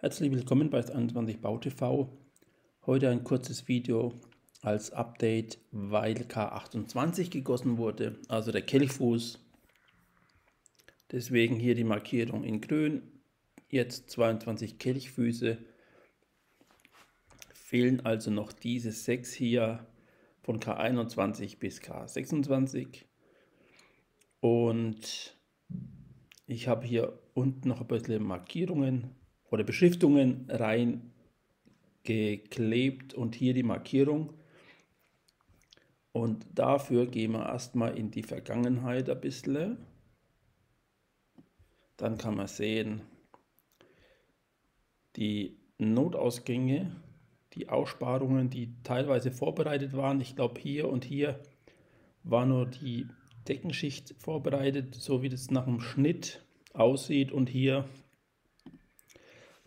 Herzlich willkommen bei 21 BauTV. Heute ein kurzes Video als Update, weil K28 gegossen wurde, also der Kelchfuß. Deswegen hier die Markierung in grün. Jetzt 22 Kelchfüße. Fehlen also noch diese sechs hier von K21 bis K26. Und ich habe hier unten noch ein bisschen Markierungen oder Beschriftungen reingeklebt und hier die Markierung. Und dafür gehen wir erstmal in die Vergangenheit ein bisschen. Dann kann man sehen, die Notausgänge, die Aussparungen, die teilweise vorbereitet waren. Ich glaube, hier und hier war nur die Deckenschicht vorbereitet, so wie das nach dem Schnitt aussieht. Und hier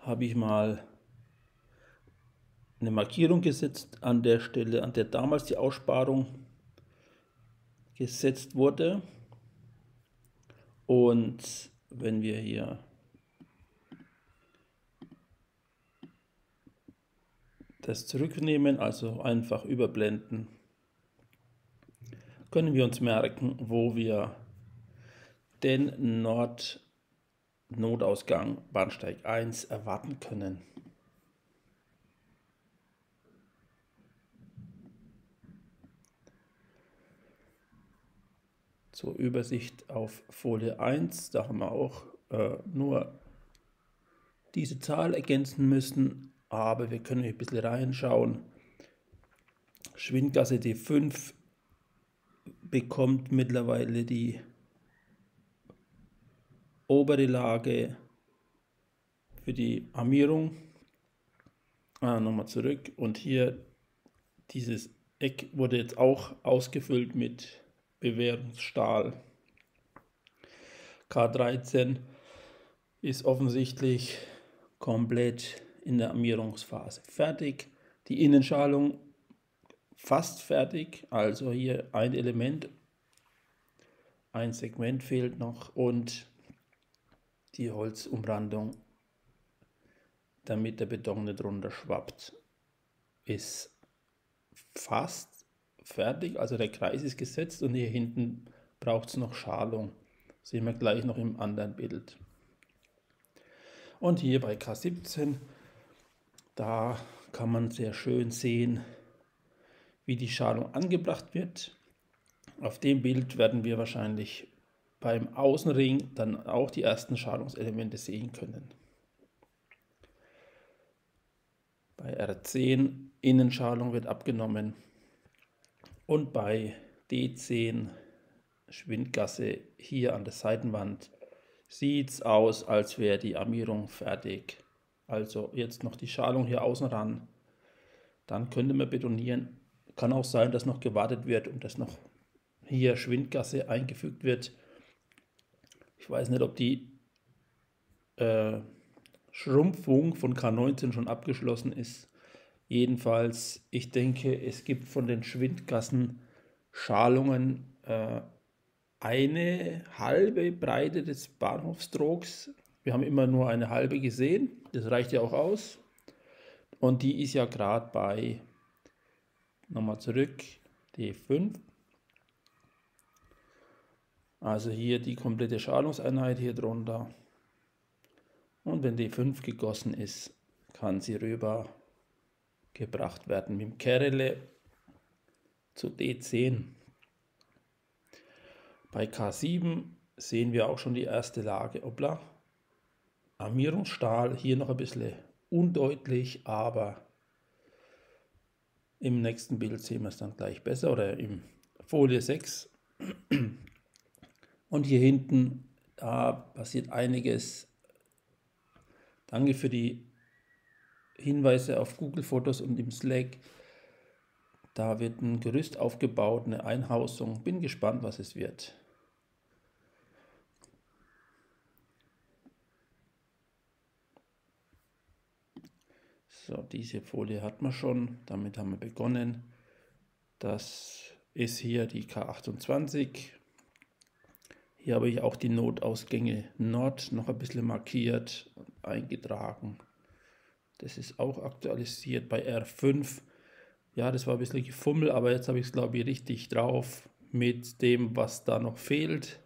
habe ich mal eine Markierung gesetzt an der Stelle, an der damals die Aussparung gesetzt wurde. Und wenn wir hier das zurücknehmen, also einfach überblenden, können wir uns merken, wo wir den Nord Notausgang Bahnsteig 1 erwarten können. Zur Übersicht auf Folie 1, da haben wir auch äh, nur diese Zahl ergänzen müssen, aber wir können ein bisschen reinschauen. Schwindgasse D5 bekommt mittlerweile die obere Lage für die Armierung. Ah, Nochmal zurück und hier dieses Eck wurde jetzt auch ausgefüllt mit Bewährungsstahl. K13 ist offensichtlich komplett in der Armierungsphase fertig. Die Innenschalung fast fertig, also hier ein Element, ein Segment fehlt noch und die Holzumrandung, damit der Beton nicht runter schwappt, ist fast fertig. Also der Kreis ist gesetzt und hier hinten braucht es noch Schalung. Sehen wir gleich noch im anderen Bild. Und hier bei K17, da kann man sehr schön sehen, wie die Schalung angebracht wird. Auf dem Bild werden wir wahrscheinlich beim Außenring dann auch die ersten Schalungselemente sehen können. Bei R10 Innenschalung wird abgenommen und bei D10 Schwindgasse hier an der Seitenwand sieht es aus, als wäre die Armierung fertig. Also jetzt noch die Schalung hier außen ran. Dann könnte man betonieren. Kann auch sein, dass noch gewartet wird und dass noch hier Schwindgasse eingefügt wird. Ich weiß nicht, ob die äh, Schrumpfung von K19 schon abgeschlossen ist. Jedenfalls, ich denke, es gibt von den Schwindgassen Schalungen äh, eine halbe Breite des Bahnhofstrogs. Wir haben immer nur eine halbe gesehen, das reicht ja auch aus. Und die ist ja gerade bei, nochmal zurück, D5. Also hier die komplette Schalungseinheit hier drunter. Und wenn die 5 gegossen ist, kann sie rüber gebracht werden mit dem Kerele zu D10. Bei K7 sehen wir auch schon die erste Lage. Obla. Armierungsstahl hier noch ein bisschen undeutlich, aber im nächsten Bild sehen wir es dann gleich besser oder im Folie 6 und hier hinten, da passiert einiges. Danke für die Hinweise auf Google Fotos und im Slack. Da wird ein Gerüst aufgebaut, eine Einhausung. Bin gespannt, was es wird. So, diese Folie hat man schon. Damit haben wir begonnen. Das ist hier die K28 hier habe ich auch die Notausgänge Nord noch ein bisschen markiert und eingetragen. Das ist auch aktualisiert bei R5. Ja, das war ein bisschen gefummelt, aber jetzt habe ich es, glaube ich, richtig drauf mit dem, was da noch fehlt.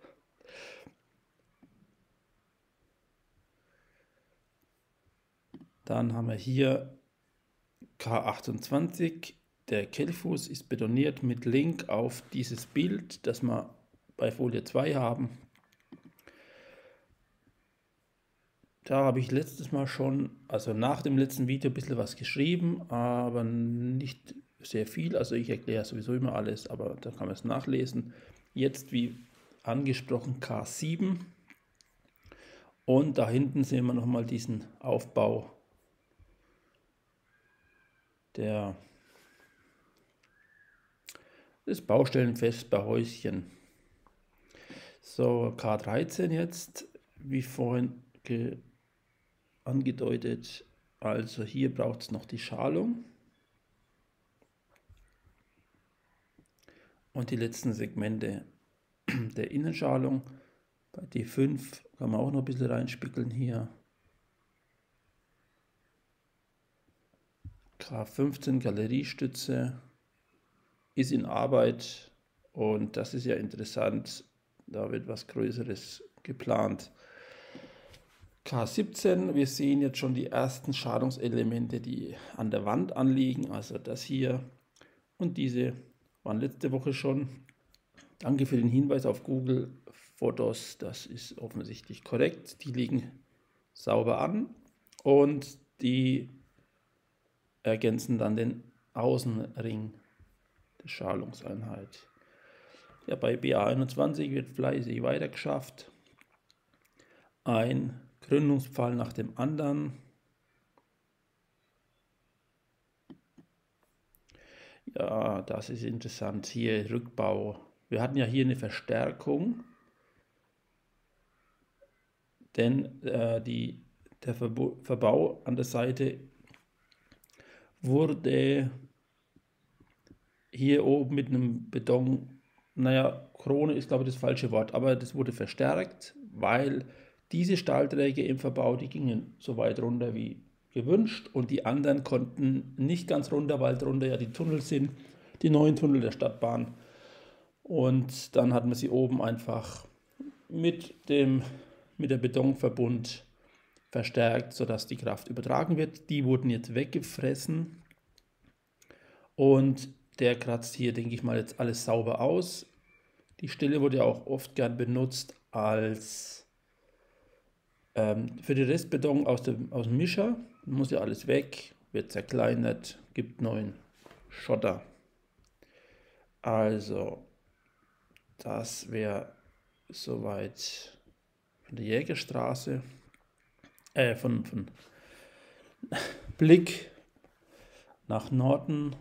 Dann haben wir hier K28. Der Kellfuß ist betoniert mit Link auf dieses Bild, das wir bei Folie 2 haben. Da habe ich letztes Mal schon, also nach dem letzten Video, ein bisschen was geschrieben, aber nicht sehr viel. Also ich erkläre sowieso immer alles, aber da kann man es nachlesen. Jetzt wie angesprochen K7. Und da hinten sehen wir nochmal diesen Aufbau der, des Baustellenfest bei Häuschen. So, K13 jetzt, wie vorhin angedeutet. Also hier braucht es noch die Schalung. Und die letzten Segmente der Innenschalung. Bei D5 kann man auch noch ein bisschen reinspickeln hier. K15 Galeriestütze ist in Arbeit und das ist ja interessant. Da wird was Größeres geplant. K17, wir sehen jetzt schon die ersten Schadungselemente, die an der Wand anliegen, also das hier und diese waren letzte Woche schon. Danke für den Hinweis auf Google Fotos, das ist offensichtlich korrekt. Die liegen sauber an und die ergänzen dann den Außenring der Schalungseinheit. Ja, bei BA21 wird fleißig weitergeschafft. Ein Gründungspfahl nach dem anderen. Ja, das ist interessant. Hier Rückbau. Wir hatten ja hier eine Verstärkung, denn äh, die, der Verbau an der Seite wurde hier oben mit einem Beton, naja, Krone ist glaube ich das falsche Wort, aber das wurde verstärkt, weil diese Stahlträger im Verbau, die gingen so weit runter wie gewünscht und die anderen konnten nicht ganz runter, weil drunter ja die Tunnel sind, die neuen Tunnel der Stadtbahn. Und dann hat man sie oben einfach mit dem mit der Betonverbund verstärkt, sodass die Kraft übertragen wird. Die wurden jetzt weggefressen und der kratzt hier, denke ich mal, jetzt alles sauber aus. Die Stelle wurde ja auch oft gern benutzt als ähm, für die Restbeton aus dem, aus dem Mischer. Muss ja alles weg, wird zerkleinert, gibt neuen Schotter. Also, das wäre soweit von der Jägerstraße äh, von, von Blick nach Norden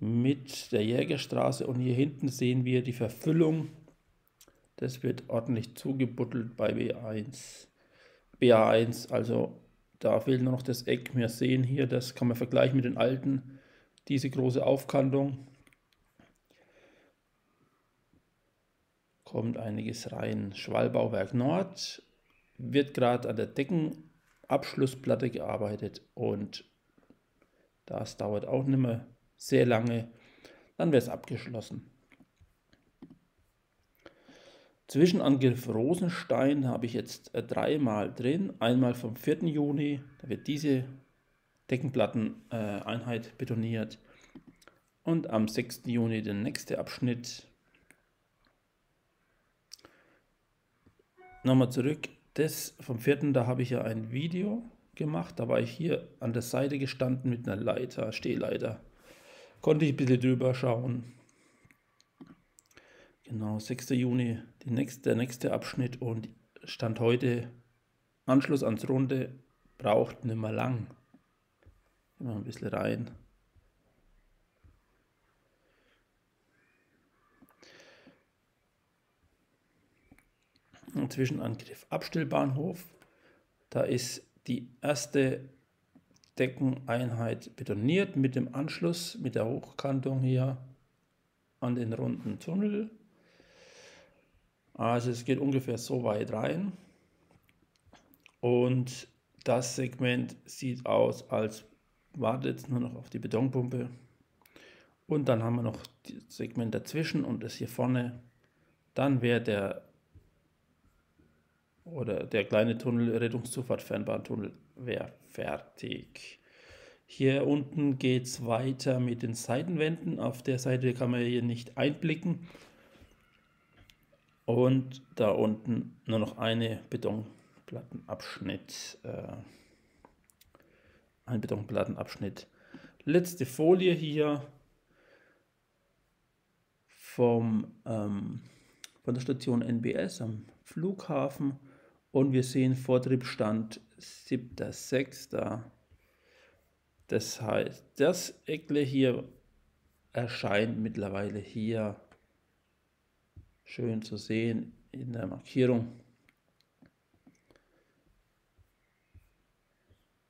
mit der Jägerstraße und hier hinten sehen wir die Verfüllung. Das wird ordentlich zugebuddelt bei B1. BA1, also da fehlt nur noch das Eck. Wir sehen hier, das kann man vergleichen mit den alten, diese große Aufkantung. Kommt einiges rein. Schwallbauwerk Nord wird gerade an der Deckenabschlussplatte gearbeitet und das dauert auch nicht mehr sehr lange, dann wäre es abgeschlossen. Zwischenangriff Rosenstein habe ich jetzt äh, dreimal drin. Einmal vom 4. Juni, da wird diese Deckenplatteneinheit äh, betoniert. Und am 6. Juni der nächste Abschnitt. Nochmal zurück das vom vierten, da habe ich ja ein Video gemacht. Da war ich hier an der Seite gestanden mit einer Leiter, Stehleiter. Konnte ich ein bisschen drüber schauen. Genau, 6. Juni, nächste, der nächste Abschnitt und Stand heute, Anschluss ans Runde, braucht nicht mehr lang. Immer ein bisschen rein. Zwischenangriff Abstellbahnhof. Da ist die erste Deckeneinheit betoniert mit dem Anschluss, mit der Hochkantung hier an den runden Tunnel. Also es geht ungefähr so weit rein. Und das Segment sieht aus, als wartet nur noch auf die Betonpumpe. Und dann haben wir noch das Segment dazwischen und das hier vorne. Dann wäre der oder der kleine Tunnel, Rettungszufahrt Fernbahntunnel, wäre fertig. Hier unten geht es weiter mit den Seitenwänden. Auf der Seite kann man hier nicht einblicken. Und da unten nur noch eine Betonplattenabschnitt. Äh, ein Betonplattenabschnitt. Letzte Folie hier vom, ähm, von der Station NBS am Flughafen. Und wir sehen Vortriebsstand 7.6. Das heißt, das Eckle hier erscheint mittlerweile hier schön zu sehen in der Markierung.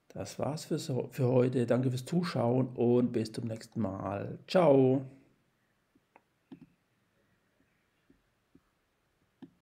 Das war's für, für heute. Danke fürs Zuschauen und bis zum nächsten Mal. Ciao.